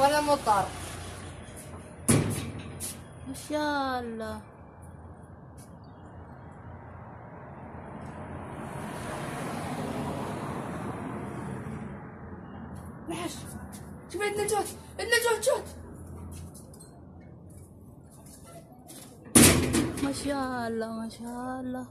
ولا مطر ما شاء الله. نحش. شوف عندنا جوت. عندنا جوت جوت. ما شاء الله ما شاء الله.